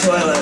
toilet.